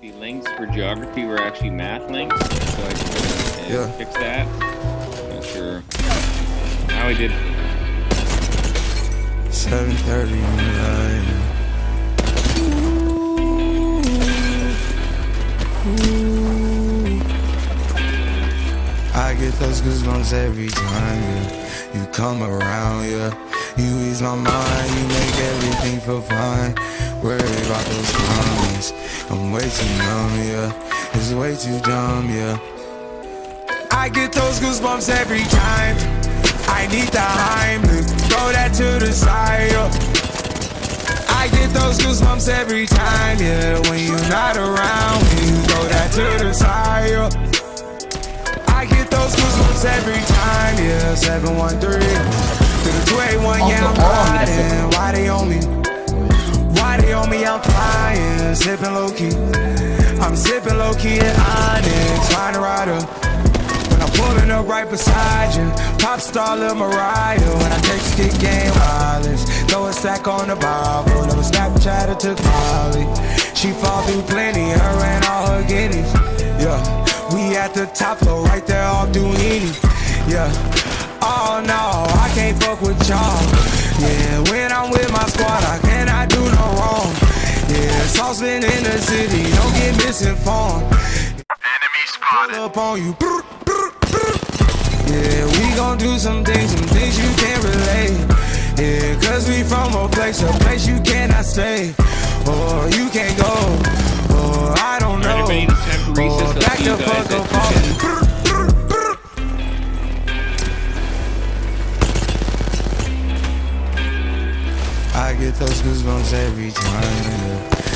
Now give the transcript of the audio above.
the links for geography were actually math links, so I just went Yeah. fixed that. Not sure how I did. 7:30 I get those goosebumps every time, yeah. You come around, yeah. You ease my mind, you make everything feel fine. Worry about those comments. I'm way too numb, yeah. It's way too dumb, yeah. I get those goosebumps every time. I need the Heimlich, throw that to the side. yeah. I get those goosebumps every time, yeah. When you're not around, you throw that to the side. yeah. I get those goosebumps every time, yeah. 713 to the 281, yeah, I'm riding. Why they on me? Why on me? I'm flying, sipping low key. I'm sipping low key at Onyx, find a rider. When I'm pulling up right beside you, pop star Lil Mariah. When I take stick game wireless, throw a stack on the Bible. Never Snapchat or took Molly. She fall through plenty, her and all her guineas. Yeah, we at the top floor, right there off Dunlavy. Yeah, oh no, I can't fuck with y'all. Yeah, when I'm with my squad, I Yeah, in the city, don't get misinformed. Enemy spotted. Pull up on you. Brr, brr, brr. Yeah, we gon' do some things, some things you can't relate. Yeah, cause we from a place, a place you cannot stay. Or you can't go. Or I don't know. Alright, everybody, it's time for recess. Or back see you the guys fuck up off. 2:10. Brr, brr, brr. I get those goosebumps every time, yeah.